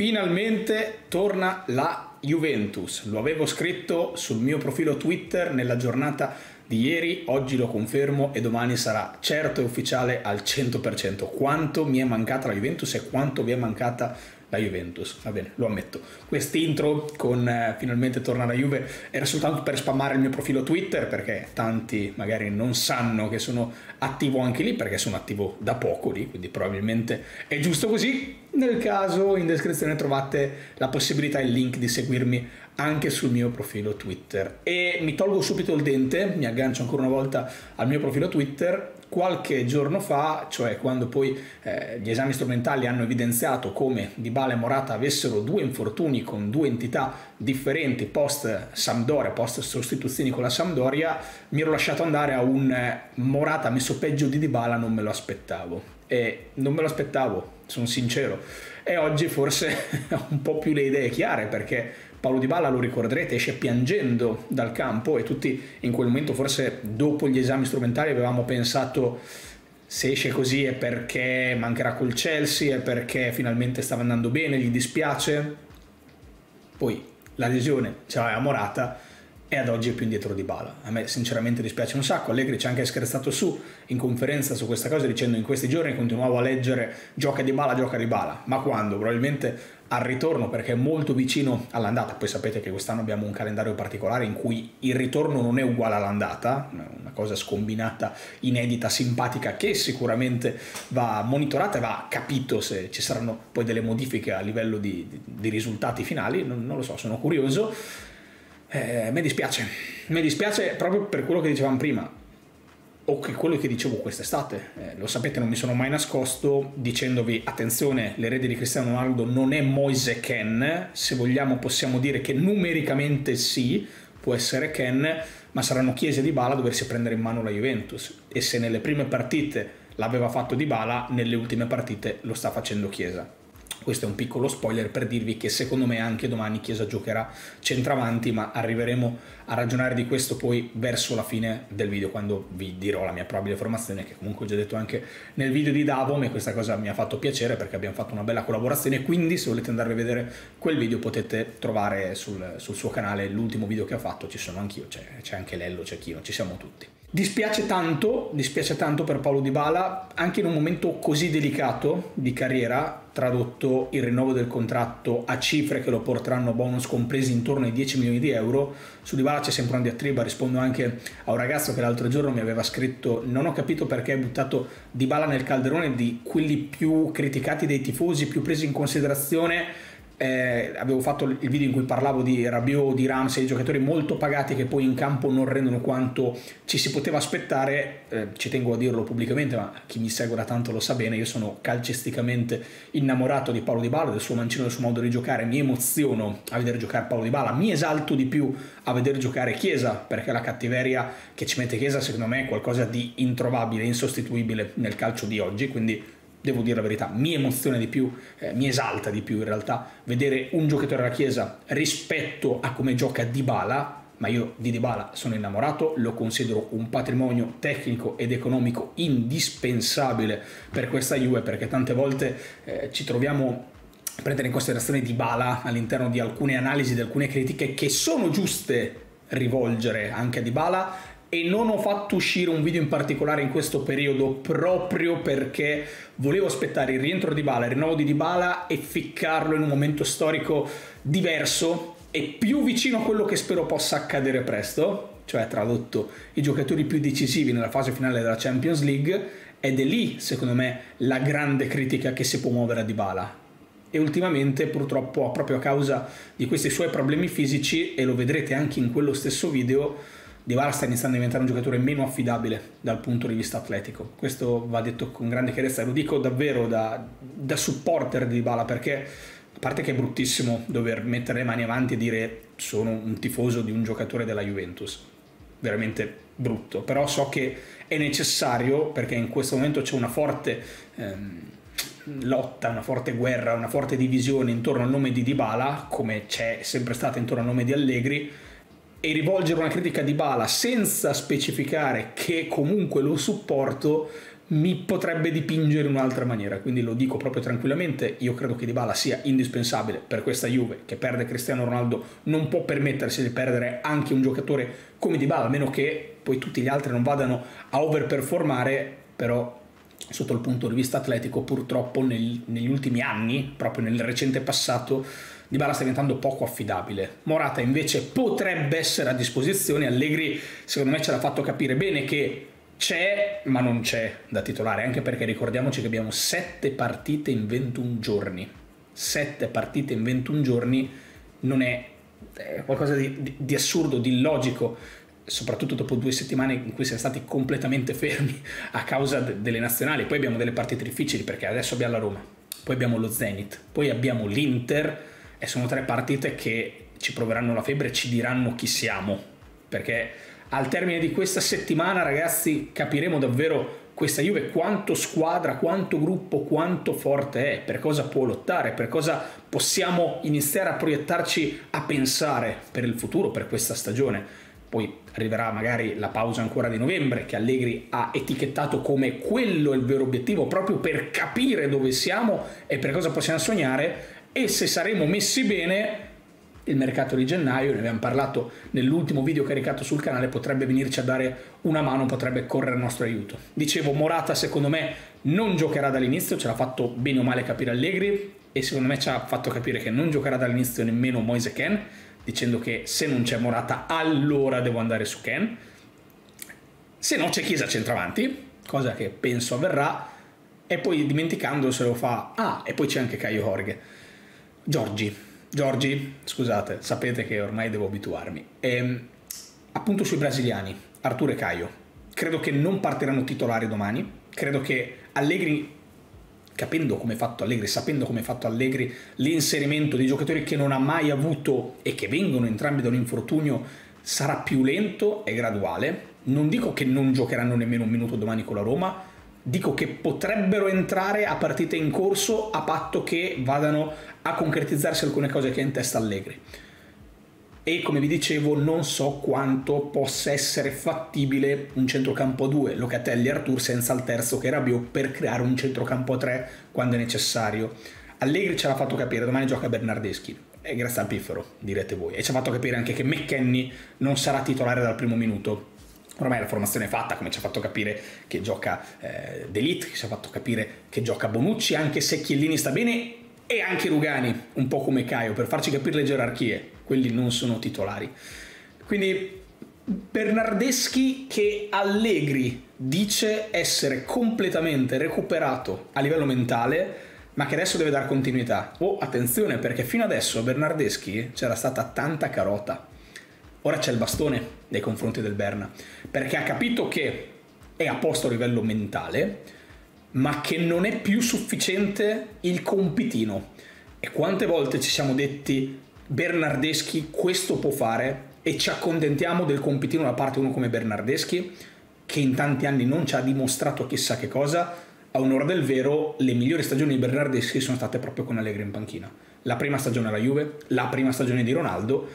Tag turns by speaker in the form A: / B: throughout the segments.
A: Finalmente torna la Juventus. Lo avevo scritto sul mio profilo Twitter nella giornata di ieri, oggi lo confermo e domani sarà certo e ufficiale al 100%. Quanto mi è mancata la Juventus e quanto vi è mancata la Juventus. Va bene, lo ammetto. Quest'intro con eh, finalmente torna la Juve era soltanto per spammare il mio profilo Twitter perché tanti magari non sanno che sono attivo anche lì perché sono attivo da poco lì, quindi probabilmente è giusto così. Nel caso in descrizione trovate la possibilità e il link di seguirmi anche sul mio profilo Twitter. E mi tolgo subito il dente, mi aggancio ancora una volta al mio profilo Twitter qualche giorno fa, cioè quando poi eh, gli esami strumentali hanno evidenziato come Dybala e Morata avessero due infortuni con due entità differenti post Sampdoria, post sostituzioni con la Sampdoria, mi ero lasciato andare a un eh, Morata messo peggio di Dybala, non me lo aspettavo. E non me lo aspettavo, sono sincero. E oggi forse ho un po' più le idee chiare perché Paolo Di Balla, lo ricorderete, esce piangendo dal campo e tutti in quel momento, forse dopo gli esami strumentali, avevamo pensato se esce così è perché mancherà col Chelsea, è perché finalmente stava andando bene, gli dispiace. Poi l'adesione ce l'aveva Morata e ad oggi è più indietro di Bala. A me sinceramente dispiace un sacco, Allegri ci ha anche scherzato su in conferenza su questa cosa dicendo in questi giorni continuavo a leggere gioca di Bala, gioca di Bala, ma quando? Probabilmente al ritorno perché è molto vicino all'andata, poi sapete che quest'anno abbiamo un calendario particolare in cui il ritorno non è uguale all'andata, una cosa scombinata, inedita, simpatica che sicuramente va monitorata e va capito se ci saranno poi delle modifiche a livello di, di, di risultati finali, non, non lo so, sono curioso. Eh, mi dispiace, mi dispiace proprio per quello che dicevamo prima, o che quello che dicevo quest'estate. Eh, lo sapete, non mi sono mai nascosto dicendovi attenzione, l'erede di Cristiano Ronaldo non è Moise Ken, se vogliamo possiamo dire che numericamente sì, può essere Ken, ma saranno Chiesa di Bala a doversi prendere in mano la Juventus. E se nelle prime partite l'aveva fatto di Bala, nelle ultime partite lo sta facendo Chiesa. Questo è un piccolo spoiler per dirvi che secondo me anche domani Chiesa giocherà centravanti, ma arriveremo a ragionare di questo poi verso la fine del video, quando vi dirò la mia probabile formazione, che comunque ho già detto anche nel video di Davom e questa cosa mi ha fatto piacere perché abbiamo fatto una bella collaborazione, quindi se volete andare a vedere quel video potete trovare sul, sul suo canale l'ultimo video che ho fatto, ci sono anch'io, c'è, c'è anche Lello, c'è Chino, ci siamo tutti. Dispiace tanto, dispiace tanto per Paolo Di Bala, anche in un momento così delicato di carriera, tradotto il rinnovo del contratto a cifre che lo porteranno bonus compresi intorno ai 10 milioni di euro. Su Di Bala c'è sempre una diatriba, rispondo anche a un ragazzo che l'altro giorno mi aveva scritto non ho capito perché hai buttato Di Bala nel calderone di quelli più criticati dai tifosi, più presi in considerazione eh, avevo fatto il video in cui parlavo di Rabiot, di Ramsey, giocatori molto pagati che poi in campo non rendono quanto ci si poteva aspettare, eh, ci tengo a dirlo pubblicamente, ma chi mi segue da tanto lo sa bene, io sono calcisticamente innamorato di Paolo Di Bala, del suo mancino, del suo modo di giocare, mi emoziono a vedere giocare Paolo Di Bala, mi esalto di più a vedere giocare Chiesa, perché la cattiveria che ci mette Chiesa secondo me è qualcosa di introvabile, insostituibile nel calcio di oggi, quindi devo dire la verità, mi emoziona di più, eh, mi esalta di più in realtà vedere un giocatore alla Chiesa rispetto a come gioca Dybala, ma io di Dybala sono innamorato, lo considero un patrimonio tecnico ed economico indispensabile per questa Juve perché tante volte eh, ci troviamo a prendere in considerazione Dybala all'interno di alcune analisi, di alcune critiche che sono giuste rivolgere anche a Dybala e non ho fatto uscire un video in particolare in questo periodo proprio perché volevo aspettare il rientro di Bala, il rinnovo di Dybala e ficcarlo in un momento storico diverso e più vicino a quello che spero possa accadere presto, cioè tradotto i giocatori più decisivi nella fase finale della Champions League ed è lì secondo me la grande critica che si può muovere a Dybala. E ultimamente purtroppo proprio a causa di questi suoi problemi fisici e lo vedrete anche in quello stesso video Dybala sta iniziando a diventare un giocatore meno affidabile dal punto di vista atletico. Questo va detto con grande chiarezza, lo dico davvero da, da supporter di Dybala perché a parte che è bruttissimo dover mettere le mani avanti e dire sono un tifoso di un giocatore della Juventus, veramente brutto, però so che è necessario perché in questo momento c'è una forte ehm, lotta, una forte guerra, una forte divisione intorno al nome di Dybala, come c'è sempre stata intorno al nome di Allegri e rivolgere una critica di Bala senza specificare che comunque lo supporto mi potrebbe dipingere in un'altra maniera, quindi lo dico proprio tranquillamente, io credo che Dybala sia indispensabile per questa Juve che perde Cristiano Ronaldo, non può permettersi di perdere anche un giocatore come Dybala, a meno che poi tutti gli altri non vadano a overperformare, però sotto il punto di vista atletico purtroppo nel, negli ultimi anni, proprio nel recente passato, Dybala sta diventando poco affidabile. Morata invece potrebbe essere a disposizione, Allegri secondo me ce l'ha fatto capire bene che c'è, ma non c'è da titolare, anche perché ricordiamoci che abbiamo 7 partite in 21 giorni. 7 partite in 21 giorni non è, è qualcosa di, di, di assurdo, di illogico, soprattutto dopo due settimane in cui siamo stati completamente fermi a causa de, delle nazionali. Poi abbiamo delle partite difficili perché adesso abbiamo la Roma, poi abbiamo lo Zenit, poi abbiamo l'Inter e sono tre partite che ci proveranno la febbre e ci diranno chi siamo. Perché al termine di questa settimana, ragazzi, capiremo davvero questa Juve quanto squadra, quanto gruppo, quanto forte è, per cosa può lottare, per cosa possiamo iniziare a proiettarci a pensare per il futuro, per questa stagione. Poi arriverà magari la pausa ancora di novembre che Allegri ha etichettato come quello il vero obiettivo proprio per capire dove siamo e per cosa possiamo sognare e se saremo messi bene il mercato di gennaio, ne abbiamo parlato nell'ultimo video caricato sul canale, potrebbe venirci a dare una mano, potrebbe correre al nostro aiuto. Dicevo, Morata secondo me non giocherà dall'inizio, ce l'ha fatto bene o male capire Allegri e secondo me ci ha fatto capire che non giocherà dall'inizio nemmeno Moise Ken, dicendo che se non c'è Morata allora devo andare su Ken. Se no c'è Chiesa centravanti, cosa che penso avverrà, e poi dimenticandoselo fa, ah, e poi c'è anche Caio Jorge. Giorgi, Giorgi, scusate, sapete che ormai devo abituarmi. E, ehm, appunto sui brasiliani, Arturo e Caio. Credo che non partiranno titolari domani. Credo che Allegri, capendo come è fatto Allegri, sapendo come è fatto Allegri, l'inserimento di giocatori che non ha mai avuto e che vengono entrambi da un infortunio sarà più lento e graduale. Non dico che non giocheranno nemmeno un minuto domani con la Roma, dico che potrebbero entrare a partite in corso a patto che vadano a concretizzarsi alcune cose che ha in testa Allegri. E come vi dicevo, non so quanto possa essere fattibile un centrocampo a 2, Locatelli e Artur senza il terzo che era Rabiot per creare un centrocampo a 3 quando è necessario. Allegri ce l'ha fatto capire, domani gioca Bernardeschi, e grazie al piffero, direte voi. E ci ha fatto capire anche che McKenny non sarà titolare dal primo minuto ormai la formazione è fatta, come ci ha fatto capire che gioca eh, D'Elite, ci ha fatto capire che gioca Bonucci, anche se Chiellini sta bene e anche Rugani, un po' come Caio, per farci capire le gerarchie, quelli non sono titolari. Quindi Bernardeschi che Allegri dice essere completamente recuperato a livello mentale, ma che adesso deve dare continuità. Oh, attenzione, perché fino adesso a Bernardeschi c'era stata tanta carota Ora c'è il bastone nei confronti del Berna, perché ha capito che è a posto a livello mentale, ma che non è più sufficiente il compitino. E quante volte ci siamo detti Bernardeschi questo può fare e ci accontentiamo del compitino da parte uno come Bernardeschi, che in tanti anni non ci ha dimostrato chissà che cosa, a un'ora del vero le migliori stagioni di Bernardeschi sono state proprio con Allegri in panchina. La prima stagione alla Juve, la prima stagione di Ronaldo,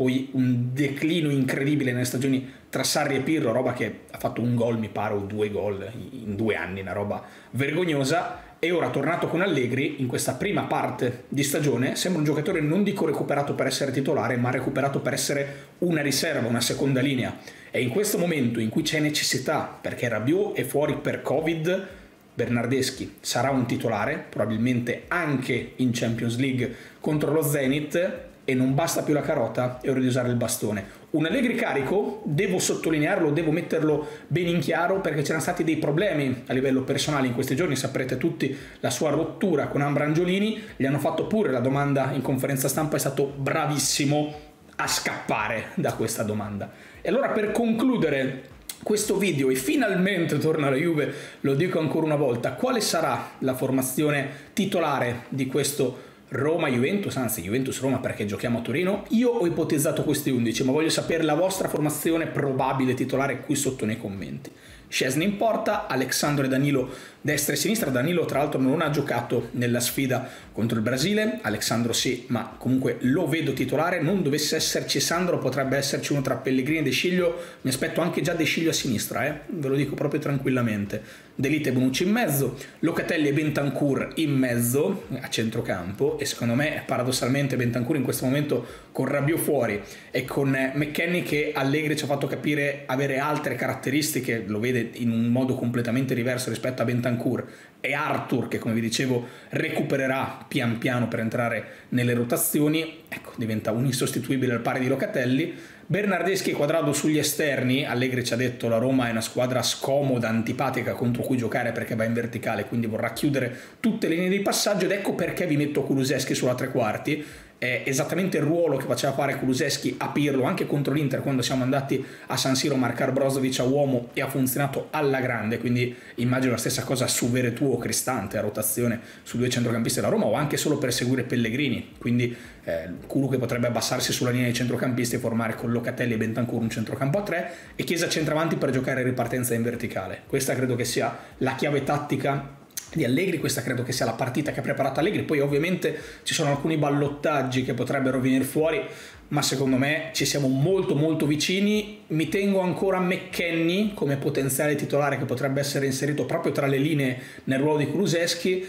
A: poi un declino incredibile nelle stagioni tra Sarri e Pirro, roba che ha fatto un gol, mi pare, o due gol in due anni, una roba vergognosa. E ora tornato con Allegri in questa prima parte di stagione, sembra un giocatore non dico recuperato per essere titolare, ma recuperato per essere una riserva, una seconda linea. E in questo momento in cui c'è necessità, perché Rabiot è fuori per Covid, Bernardeschi sarà un titolare, probabilmente anche in Champions League contro lo Zenit e non basta più la carota, è ora di usare il bastone. Un Allegri carico, devo sottolinearlo, devo metterlo bene in chiaro perché c'erano stati dei problemi a livello personale in questi giorni, saprete tutti la sua rottura con Ambra Angiolini, gli hanno fatto pure la domanda in conferenza stampa, è stato bravissimo a scappare da questa domanda. E allora per concludere questo video e finalmente torna alla Juve, lo dico ancora una volta, quale sarà la formazione titolare di questo Roma-Juventus, anzi Juventus-Roma perché giochiamo a Torino. Io ho ipotizzato questi 11, ma voglio sapere la vostra formazione probabile titolare qui sotto nei commenti. Scesni in porta, Alexandro e Danilo destra e sinistra. Danilo tra l'altro non ha giocato nella sfida contro il Brasile, Alessandro sì, ma comunque lo vedo titolare. Non dovesse esserci Sandro, potrebbe esserci uno tra Pellegrini e De Sciglio. Mi aspetto anche già De Sciglio a sinistra, eh? ve lo dico proprio tranquillamente. Delite e Bonucci in mezzo, Locatelli e Bentancur in mezzo a centrocampo e secondo me paradossalmente Bentancur in questo momento con Rabiot fuori e con McKenny che Allegri ci ha fatto capire avere altre caratteristiche, lo vede in un modo completamente diverso rispetto a Bentancur e Arthur che come vi dicevo recupererà pian piano per entrare nelle rotazioni, ecco diventa un insostituibile al pari di Locatelli Bernardeschi e Quadrado sugli esterni, Allegri ci ha detto la Roma è una squadra scomoda, antipatica contro cui giocare perché va in verticale, quindi vorrà chiudere tutte le linee di passaggio ed ecco perché vi metto Kuluseschi sulla tre quarti, è esattamente il ruolo che faceva fare Kuluseschi a Pirlo anche contro l'Inter quando siamo andati a San Siro a marcare Brozovic a uomo e ha funzionato alla grande quindi immagino la stessa cosa su Veretù o Cristante a rotazione su due centrocampisti della Roma o anche solo per seguire Pellegrini quindi eh, Kulu che potrebbe abbassarsi sulla linea dei centrocampisti e formare con Locatelli e Bentancur un centrocampo a tre e Chiesa centravanti per giocare ripartenza in verticale. Questa credo che sia la chiave tattica di Allegri, questa credo che sia la partita che ha preparato Allegri, poi ovviamente ci sono alcuni ballottaggi che potrebbero venire fuori, ma secondo me ci siamo molto molto vicini, mi tengo ancora McKenny come potenziale titolare che potrebbe essere inserito proprio tra le linee nel ruolo di Kuluseschi,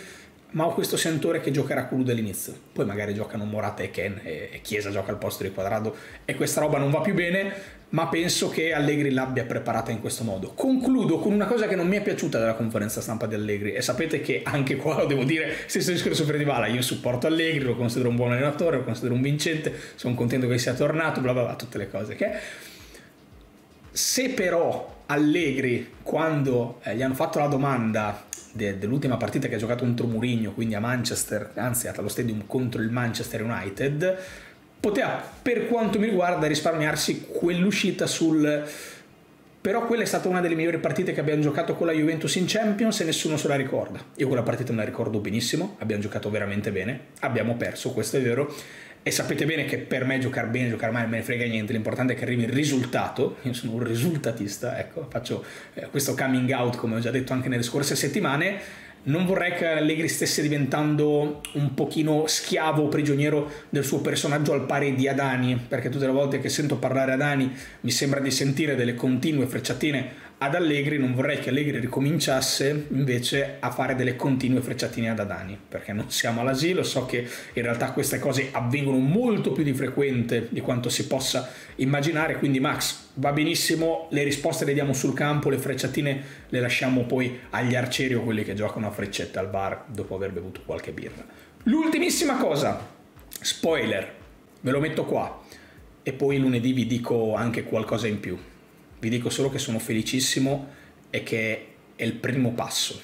A: ma ho questo sentore che giocherà Kulu dall'inizio, poi magari giocano Morata e Ken e Chiesa gioca al posto di Quadrado e questa roba non va più bene, ma penso che Allegri l'abbia preparata in questo modo. Concludo con una cosa che non mi è piaciuta della conferenza stampa di Allegri e sapete che anche qua lo devo dire, stesso discorso per Divala, io supporto Allegri, lo considero un buon allenatore, lo considero un vincente, sono contento che sia tornato, bla bla bla, tutte le cose che... Se però Allegri, quando eh, gli hanno fatto la domanda de- dell'ultima partita che ha giocato contro Mourinho, quindi a Manchester, anzi allo stadium contro il Manchester United, poteva per quanto mi riguarda risparmiarsi quell'uscita sul però quella è stata una delle migliori partite che abbiamo giocato con la Juventus in Champions e nessuno se la ricorda. Io quella partita me la ricordo benissimo, abbiamo giocato veramente bene, abbiamo perso, questo è vero, e sapete bene che per me giocare bene, giocare male, me ne frega niente, l'importante è che arrivi il risultato, io sono un risultatista, ecco, faccio eh, questo coming out come ho già detto anche nelle scorse settimane, non vorrei che Allegri stesse diventando un pochino schiavo prigioniero del suo personaggio al pari di Adani, perché tutte le volte che sento parlare Adani mi sembra di sentire delle continue frecciatine ad Allegri, non vorrei che Allegri ricominciasse invece a fare delle continue frecciatine ad Adani, perché non siamo all'asilo, so che in realtà queste cose avvengono molto più di frequente di quanto si possa immaginare, quindi Max va benissimo, le risposte le diamo sul campo, le frecciatine le lasciamo poi agli arcieri o quelli che giocano a freccette al bar dopo aver bevuto qualche birra. L'ultimissima cosa, spoiler, ve lo metto qua e poi lunedì vi dico anche qualcosa in più. Vi dico solo che sono felicissimo e che è il primo passo